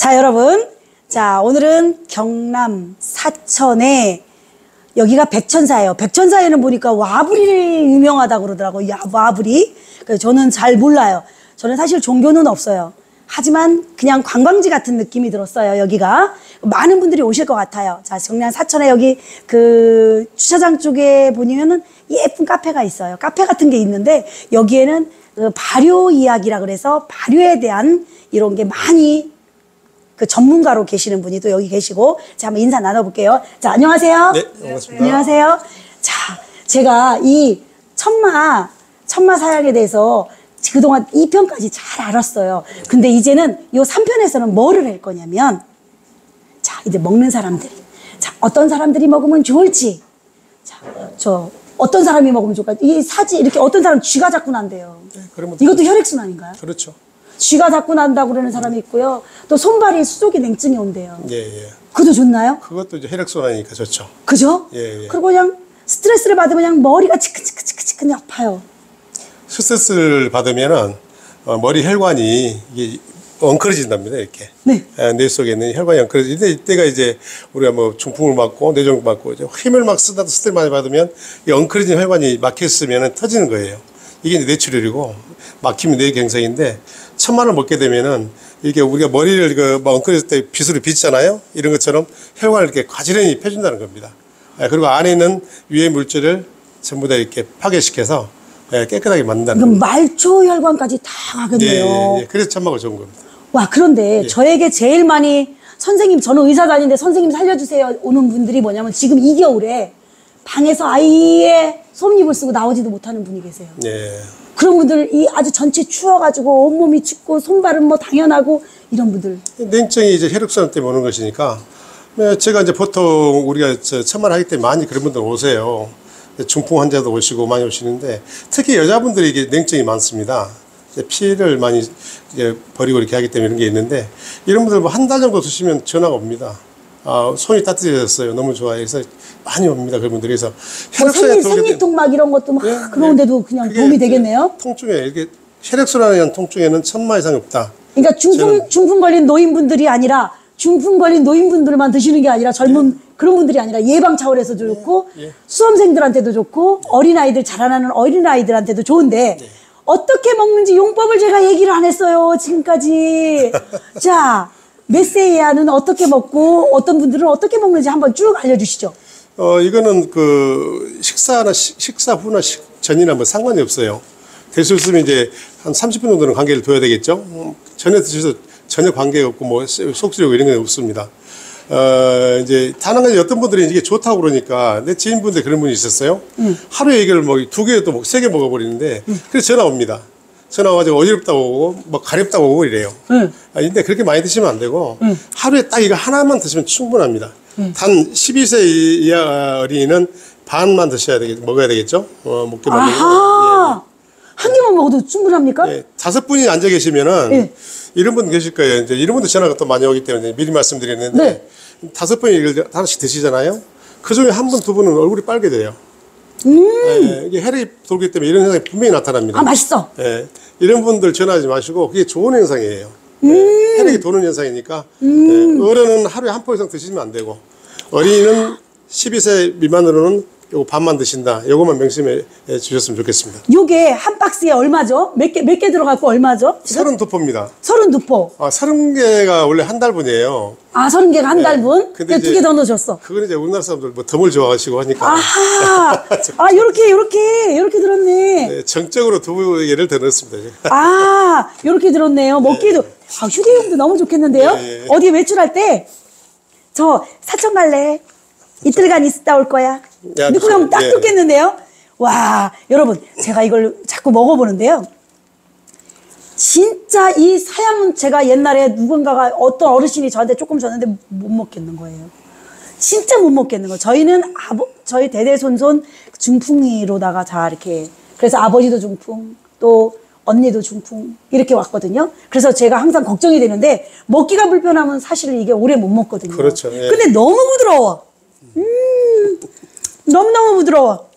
자, 여러분. 자, 오늘은 경남 사천에 여기가 백천사예요. 백천사에는 보니까 와불이 유명하다고 그러더라고요. 야, 와불이. 그래서 저는 잘 몰라요. 저는 사실 종교는 없어요. 하지만 그냥 관광지 같은 느낌이 들었어요, 여기가. 많은 분들이 오실 것 같아요. 자, 경남 사천에 여기 그 주차장 쪽에 보면은 예쁜 카페가 있어요. 카페 같은 게 있는데 여기에는 그 발효 이야기라 그래서 발효에 대한 이런 게 많이 그 전문가로 계시는 분이 또 여기 계시고 자 한번 인사 나눠볼게요. 자 안녕하세요. 네, 반갑습니다. 안녕하세요. 자 제가 이 천마 천마 사양에 대해서 그동안 2편까지 잘 알았어요. 근데 이제는 요 3편에서는 뭐를 할 거냐면 자 이제 먹는 사람들 자 어떤 사람들이 먹으면 좋을지 자저 어떤 사람이 먹으면 좋을까 이 사지 이렇게 어떤 사람 쥐가 자꾸 난대요. 네, 그러면 이것도 혈액순환인가요? 그렇죠. 쥐가 자꾸 난다고 그러는 사람이 있고요. 또 손발이 수족이 냉증이 온대요. 예, 예. 그도 좋나요? 그것도 이제 혈액순환이니까 좋죠. 그죠? 예, 예. 그리고 그냥 스트레스를 받으면 그냥 머리가 치크치크치크치크 아파요. 스트레스를 받으면은 어, 머리 혈관이 이게 엉클어진답니다. 이렇게. 네. 아, 뇌 속에 있는 혈관이 엉클어지는데 이때가 이제 우리가 뭐 중풍을 맞고 뇌졸중 맞고 이제 힘을 막 쓰다 스트레스 많이 받으면 이 엉클어진 혈관이 막혀 있으면 터지는 거예요. 이게 뇌출혈이고 막히면 뇌경색인데 천만을 먹게 되면은 이게 우리가 머리를 그막 엉클어질 때 빗으로 빗잖아요. 이런 것처럼 혈관을 이렇게 과지런히 펴준다는 겁니다. 아, 그리고 안에 있는 유해 물질을 전부 다 이렇게 파괴시켜서 예, 깨끗하게 만든다는 그럼. 말초 혈관까지 다 예, 가겠네요. 예, 예. 그래서 천막을 좋은 겁니다. 와 그런데 예. 저에게 제일 많이 선생님 저는 의사 다니는데 선생님 살려주세요 오는 분들이 뭐냐면 지금 이 겨울에 방에서 아예 솜잎을 쓰고 나오지도 못하는 분이 계세요. 예. 그런 분들 이 아주 전체 추워가지고 온몸이 춥고 손발은 뭐 당연하고 이런 분들 냉증이 이제 혈액순환 때문에 오는 것이니까 네, 제가 이제 보통 우리가 저 천만 하기 때문에 많이 그런 분들 오세요. 중풍 환자도 오시고 많이 오시는데 특히 여자분들이 이게 냉증이 많습니다. 피를 많이 버리고 이렇게 하기 때문에 이런 게 있는데 이런 분들 뭐 한 달 정도 드시면 전화가 옵니다. 아, 손이 따뜻해졌어요. 너무 좋아요. 그래서 많이 옵니다. 그런 분들이. 그래서 뭐 생리, 도움이 되- 생리통 막 이런 것도 막 예, 그러는데도 예. 그냥 그게 도움이 되겠네요. 통증에 이게 혈액순환에 의한 통증에는 천마 이상이 없다. 그러니까 중풍, 중풍 걸린 노인분들이 아니라 중풍 걸린 노인분들만 드시는 게 아니라 젊은 그런 분들이 아니라 예방 차원에서도 좋고 예. 수험생들한테도 좋고 어린아이들 자라나는 어린아이들한테도 좋은데 네. 어떻게 먹는지 용법을 제가 얘기를 안 했어요 지금까지 자 메세이아는 어떻게 먹고 어떤 분들은 어떻게 먹는지 한번 쭉 알려주시죠 어, 이거는 그 식사나 시- 식사 후나 식 전이나 뭐 상관이 없어요. 될 수 있으면 이제 한 30분 정도는 관계를 둬야 되겠죠. 음, 전에 드셔서 전혀 관계 없고 뭐 속쓰려고 이런 건 없습니다. 어, 이제 단한 가지 어떤 분들이 이게 좋다고 그러니까 내 지인분들 그런 분이 있었어요. 하루에 이걸 뭐두 개도 뭐세개 먹어버리는데 그래서 전화 옵니다. 전화 와가지고 어지럽다고 오고 뭐 가렵다고 오고 이래요. 응. 아, 근데 그렇게 많이 드시면 안 되고 하루에 딱 이거 하나만 드시면 충분합니다. 단 12세 이하 어린이는 반만 드셔야 되겠, 먹어야 되겠죠? 어, 먹게 만들고. 아하 한 개만 먹어도 충분합니까? 예, 예. 다섯 분이 앉아 계시면은 예. 이런 분 계실 거예요. 이제 이런 분도 전화가 또 많이 오기 때문에 미리 말씀드렸는데 네. 다섯 분이 이걸 하나씩 드시잖아요. 그 중에 한 분, 두 분은 얼굴이 빨개 돼요. 음. 예, 이게 혈액이 돌기 때문에 이런 현상이 분명히 나타납니다. 아 맛있어 예, 이런 분들 전화하지 마시고 그게 좋은 현상이에요. 음. 예, 혈액이 도는 현상이니까 예, 어른은 하루에 한 포 이상 드시면 안 되고 어린이는 12세 미만으로는 요거 반만 드신다. 요것만 명심해 주셨으면 좋겠습니다. 요게 한 박스에 얼마죠? 몇 개, 몇 개 들어갔고 얼마죠? 서른 두 포입니다. 서른 두 포. 아, 서른 개가 원래 한 달분이에요. 아, 서른 개가 한 달분? 근데 두 개 더 넣어줬어. 그건 이제 우리나라 사람들 뭐 덤을 좋아하시고 하니까 아하! 아, 요렇게, 요렇게, 요렇게 들었네. 네, 정적으로 두 개를 더 넣었습니다. 아, 요렇게 들었네요. 먹기도. 아, 휴대용도 너무 좋겠는데요? 네. 어디 외출할 때, 저 사천 갈래. 이틀간 있다 올 거야. 야, 넣고 가면 딱 예. 좋겠는데요? 와, 여러분, 제가 이걸 자꾸 먹어보는데요. 진짜 이 사양은 제가 옛날에 누군가가 어떤 어르신이 저한테 조금 줬는데 못 먹겠는 거예요. 진짜 못 먹겠는 거예요. 저희는 아버, 저희 대대손손 중풍이로다가 다 이렇게, 그래서 아버지도 중풍, 또 언니도 중풍, 이렇게 왔거든요. 그래서 제가 항상 걱정이 되는데, 먹기가 불편하면 사실 이게 오래 못 먹거든요. 그렇죠, 예. 근데 너무 부드러워. 음, 너무너무 부드러워.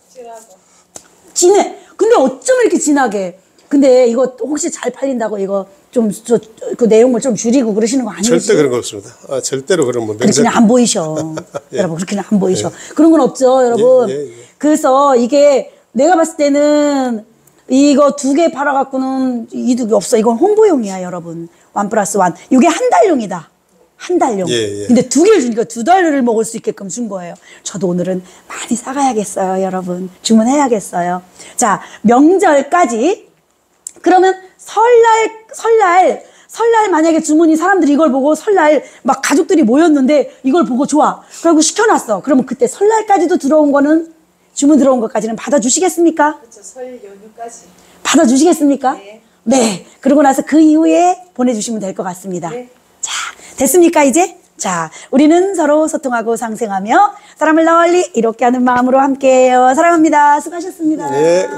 진해. 근데 어쩜 이렇게 진하게. 근데 이거 혹시 잘 팔린다고 이거 좀저그 내용을 좀 줄이고 그러시는 거 아니에요? 절대 그런 거 없습니다. 아, 절대로 그런 뭐 그렇게는 안 보이셔. 예. 여러분, 그렇게는 안 보이셔. 그런 건 없죠, 여러분. 예, 예, 예. 그래서 이게 내가 봤을 때는 이거 두 개 팔아갖고는 이득이 없어. 이건 홍보용이야, 여러분. 원 플러스 원. 이게 한 달용이다. 한 달용. 예, 예. 근데 두 개를 주니까 두 달을 먹을 수 있게끔 준 거예요. 저도 오늘은 많이 사가야겠어요, 여러분. 주문해야겠어요. 자, 명절까지 그러면 설날 설날 설날 만약에 주문이 사람들이 이걸 보고 설날 막 가족들이 모였는데 이걸 보고 좋아. 그리고 시켜놨어. 그러면 그때 설날까지도 들어온 거는 주문 들어온 것까지는 받아주시겠습니까? 그렇죠. 설 연휴까지. 받아주시겠습니까? 네. 네. 그러고 나서 그 이후에 보내주시면 될 것 같습니다. 네. 자, 됐습니까, 이제? 자, 우리는 서로 소통하고 상생하며 사람을 널리 이롭게 하는 마음으로 함께해요. 사랑합니다. 수고하셨습니다. 네.